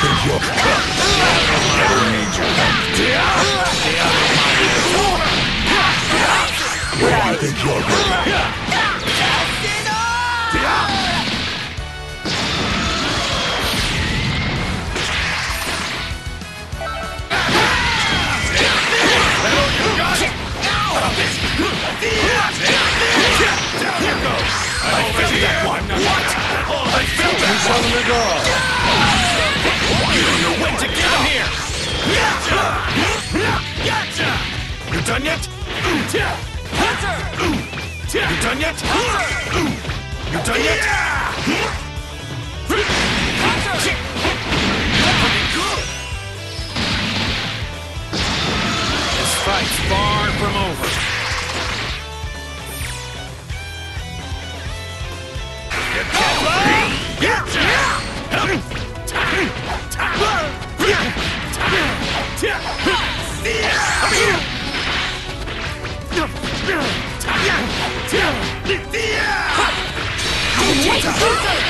think you're... Never need your help. Where do you done yet? You done yet? Yeah! This fight's far from over. Let's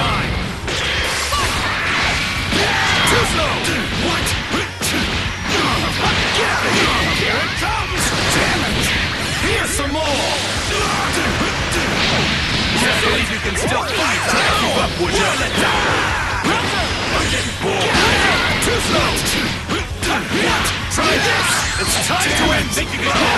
time! Too slow! What? Get out of here! Here it comes! Damn it! Here's some more! Can't believe you can still fight! To keep up, would ya? I'm getting bored! Too slow! What? Try this! It's time to end! Think you can